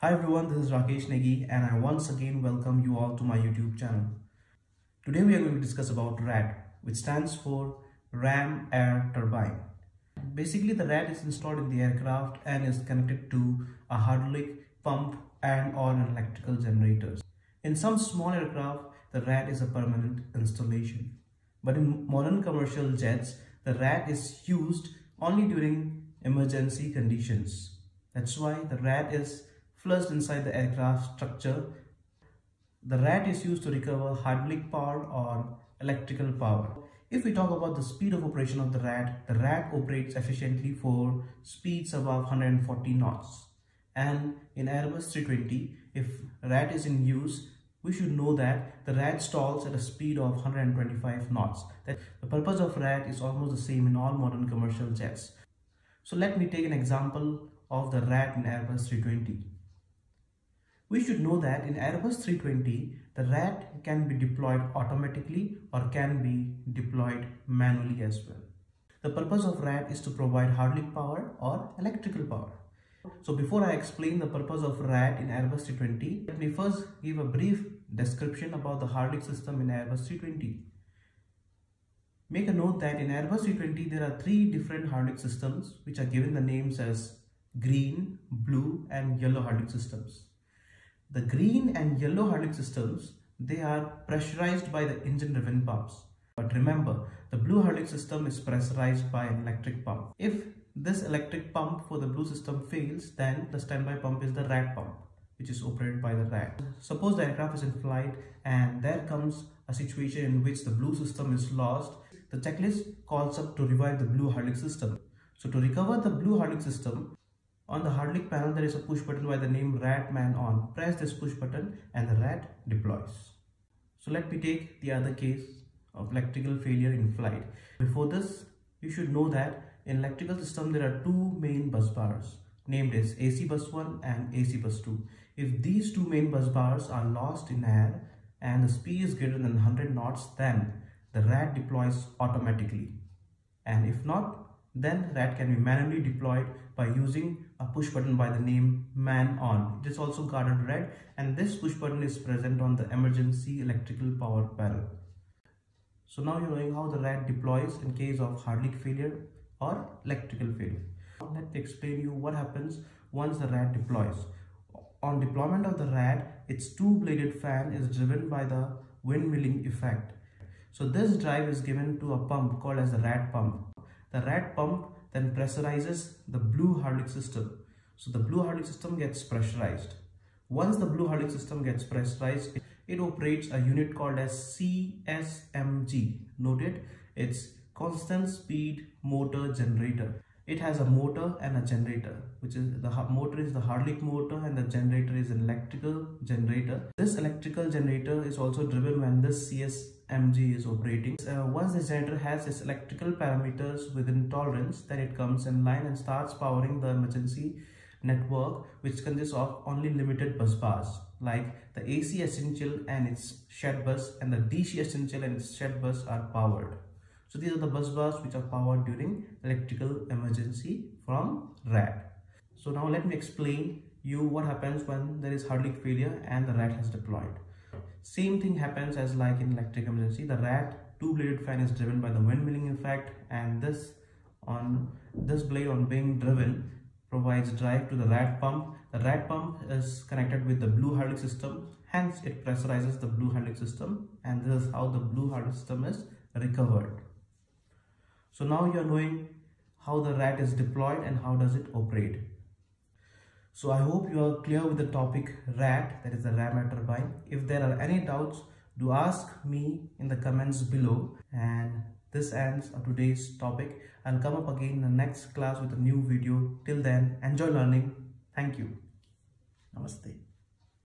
Hi everyone, this is Rakesh Negi and I once again welcome you all to my YouTube channel. Today we are going to discuss about RAT, which stands for Ram Air Turbine. Basically the RAT is installed in the aircraft and is connected to a hydraulic pump and or an electrical generators. In some small aircraft, the RAT is a permanent installation. But in modern commercial jets, the RAT is used only during emergency conditions. That's why the RAT is flushed inside the aircraft structure. The RAT is used to recover hydraulic power or electrical power. If we talk about the speed of operation of the RAT, the RAT operates efficiently for speeds above 140 knots. And in Airbus 320, if RAT is in use, we should know that the RAT stalls at a speed of 125 knots. That the purpose of RAT is almost the same in all modern commercial jets. So let me take an example of the RAT in Airbus 320. We should know that in Airbus 320, the RAT can be deployed automatically or can be deployed manually as well. The purpose of RAT is to provide hydraulic power or electrical power. So before I explain the purpose of RAT in Airbus 320, let me first give a brief description about the hydraulic system in Airbus 320. Make a note that in Airbus 320 there are three different hydraulic systems which are given the names as green, blue and yellow hydraulic systems. The green and yellow hydraulic systems, they are pressurized by the engine driven pumps. But remember, the blue hydraulic system is pressurized by an electric pump. If this electric pump for the blue system fails, then the standby pump is the rat pump, which is operated by the rat. Suppose the aircraft is in flight and there comes a situation in which the blue system is lost. The checklist calls up to revive the blue hydraulic system. So to recover the blue hydraulic system, on the hydraulic panel, there is a push button by the name rat man on. Press this push button and the rat deploys. So let me take the other case of electrical failure in flight. Before this, you should know that in electrical system, there are two main bus bars named as AC bus 1 and AC bus 2. If these two main bus bars are lost in air and the speed is greater than 100 knots, then the RAT deploys automatically. And if not, then RAT can be manually deployed by using a push button by the name man on. It is also guarded red and this push button is present on the emergency electrical power panel. So now you're knowing how the RAT deploys in case of hydraulic failure or electrical failure. Let me explain you what happens once the RAT deploys. On deployment of the RAT, its two-bladed fan is driven by the windmilling effect. So this drive is given to a pump called as the RAT pump. The rat pump then pressurizes the blue hydraulic system. So the blue hydraulic system gets pressurized. Once the blue hydraulic system gets pressurized, it, operates a unit called as CSMG. Note it, it's constant speed motor generator. It has a motor and a generator, which is the motor is the hydraulic motor and the generator is an electrical generator. This electrical generator is also driven when this CSMG is operating. Uh, once the generator has its electrical parameters within tolerance, then it comes in line and starts powering the emergency network, which consists of only limited bus bars like the AC essential and its shed bus and the DC essential and its shed bus are powered. So these are the bus bars which are powered during electrical emergency from RAT. So now let me explain you what happens when there is hydraulic failure and the RAT has deployed. Same thing happens as like in electric emergency. The RAT two-bladed fan is driven by the windmilling effect and this on this blade on being driven provides drive to the rat pump. The rat pump is connected with the blue hydraulic system. Hence, it pressurizes the blue hydraulic system and this is how the blue hydraulic system is recovered. So now you are knowing how the rat is deployed and how does it operate. So I hope you are clear with the topic rat that is the ram turbine. If there are any doubts do ask me in the comments below and this ends today's topic. I'll come up again in the next class with a new video. Till then enjoy learning. Thank you. Namaste.